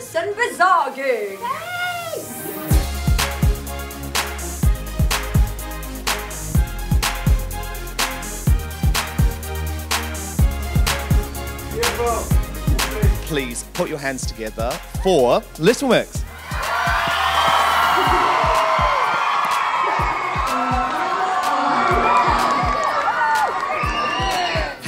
Anderson Besagu. Please put your hands together for Little Mix.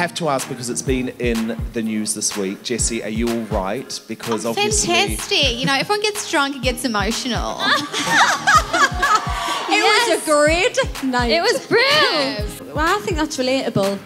Have to ask because it's been in the news this week. Jesy, are you all right? Because obviously. Fantastic. You know, everyone gets drunk and gets emotional. It was a great night. It was brilliant. Well, I think that's relatable.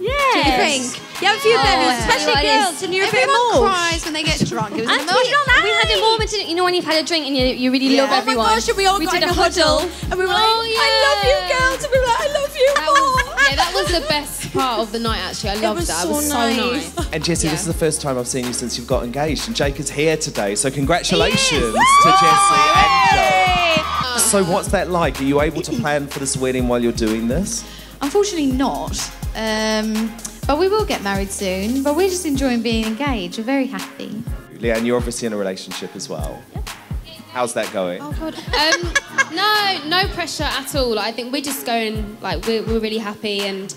Yeah. Do you think? You have a few Oh, babies, especially Well, girls, and you're a bit Everyone more. cries when they get drunk. It was an And we, emotional night. we had a moment, in, you know, when you've had a drink and you, you really love Oh everyone. my gosh, and we all got did in a huddle, and we were like, Oh, I love you girls, and we were like, I love you That more. Was, yeah, that was the best part of the night. Actually, I loved was that. so it was so nice. nice. And Jesy, Yeah. this is the first time I've seen you since you've got engaged, and Jake is here today. So congratulations to Jesy and Jake. So what's that like? Are you able to plan for this wedding while you're doing this? Unfortunately, not. Um, but we will get married soon. But we're just enjoying being engaged. We're very happy. Leigh-Anne, you're obviously in a relationship as well. How's that going? Oh god. Um, no, no pressure at all. Like, I think we're just going like we're, we're really happy and.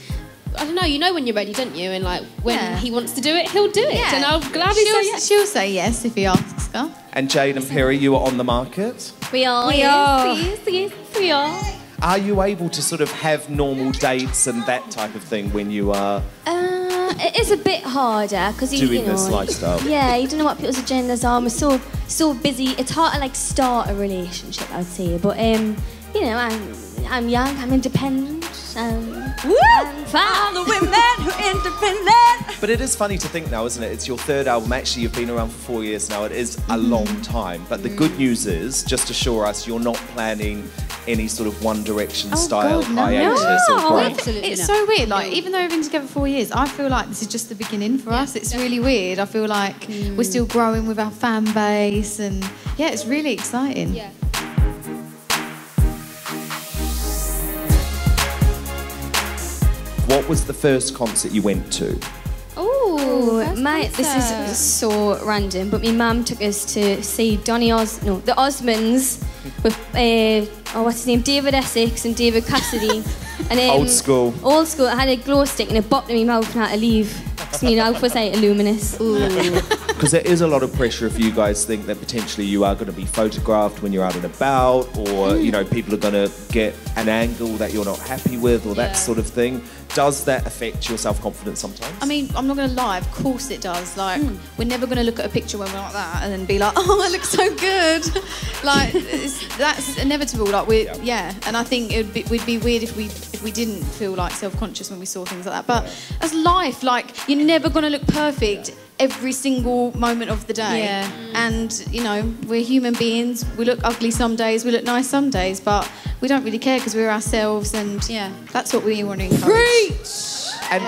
I don't know. You know when you're ready, don't you? And like when Yeah. he wants to do it, he'll do it, and I'll gladly she'll, say yes. She'll say yes if he asks her. And Jade and Perrie, you are on the market. We are. We yes, are. Yes, yes, we are. Are you able to sort of have normal dates and that type of thing when you are Uh, it is a bit harder because you, doing you know, this lifestyle? Yeah, you don't know what people's agendas are. We're so so busy. It's hard to like start a relationship, I'd say. But um, you know, I'm I'm young. I'm independent. Um, Woo! I'm fine. The women who are independent. But it is funny to think now, isn't it? It's your third album. Actually, you've been around for four years now. It is a long time. But the good news is, just assure us, you're not planning any sort of One Direction oh, style God, no. hiatus or No, break. Absolutely It's not. so weird. Like, even though we've been together four years, I feel like this is just the beginning for us. It's really weird. I feel like we're mm. still growing with our fan base, and yeah, it's really exciting. Yeah. What was the first concert you went to? Oh, my! This is so random, but my mum took us to see Donny Os, no, the Osmonds, with uh, oh, what's his name, David Essex and David Cassidy. and then, old school. Old school. I had a glow stick and it bopped in my mouth and I had to leave. Because my mouth was like luminous. Ooh. Because there is a lot of pressure if you guys think that potentially you are going to be photographed when you're out and about, or hmm. you know people are going to get an angle that you're not happy with, or that Yeah. sort of thing. Does that affect your self confidence sometimes? I mean, I'm not going to lie. Of course it does. Like, hmm. we're never going to look at a picture when we're like that and then be like, "Oh, I look so good." like, it's, that's inevitable. Like, we, Yeah. yeah. And I think it would be, we'd be weird if we if we didn't feel like self-conscious when we saw things like that. But that's life. Like, you're never going to look perfect every single moment of the day. Yeah. And you know, we're human beings. We look ugly some days. We look nice some days. But we don't really care because we're ourselves. And yeah, that's what we want to encourage. And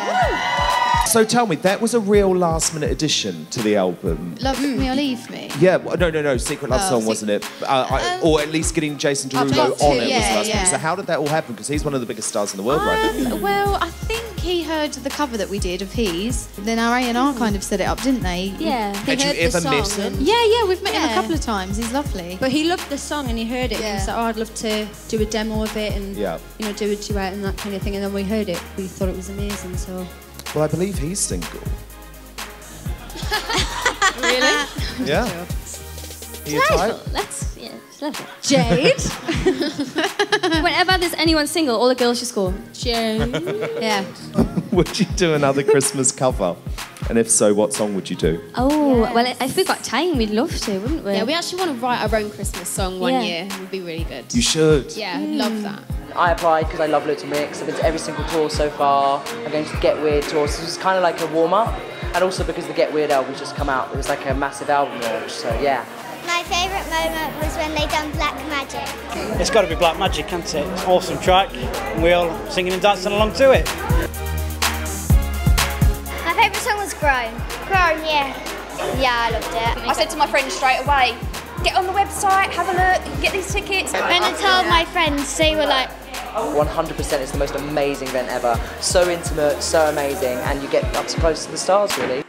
so tell me, that was a real last minute addition to the album. Love me or leave me. Yeah, no, no, no. Secret Love Oh, Song, Sec- wasn't it? Uh, I, or at least getting Jason Derulo on to, it yeah, was last yeah. minute. So how did that all happen? Because he's one of the biggest stars in the world right now. Um, well, I think he heard the cover that we did of his. Then our A and R hmm. kind of set it up, didn't they? Yeah. Had you heard the ever met him? and- Yeah, yeah. We've met him Yeah. a couple of times. He's lovely. But he loved the song and he heard it and he was Yeah. like, oh, I'd love to do a demo of it and Yeah. you know do a duet and that kind of thing. And then we heard it, we thought it was amazing. So Well, I believe he's single. Really? Yeah. Are you type? Delightful. That's, yeah, it's lovely. Jade, Whenever there's anyone single, all the girls just go, yeah, Would you do another Christmas cover? And if so, what song would you do? oh, well, if we got time, we'd love to, wouldn't we? Yeah, we actually want to write our own Christmas song one Yeah. year. It would be really good. You should. Yeah, I'd love mm. that. I applied because I love Little Mix. I've been to every single tour so far. I'm going to the Get Weird tour. So this was kind of like a warm up. And also because the Get Weird album just come out, it was like a massive album launch. So yeah. My favourite moment was when they done Black Magic. It's got to be Black Magic, can't it? It's an awesome track, and we're all singing and dancing along to it. My favourite song was Grown. Grown, yeah. Yeah, I loved it. I said to my friends straight away, get on the website, have a look, you can get these tickets. When I told my friends, they were like, 100% it's the most amazing event ever. So intimate, so amazing, and you get up close to the stars really.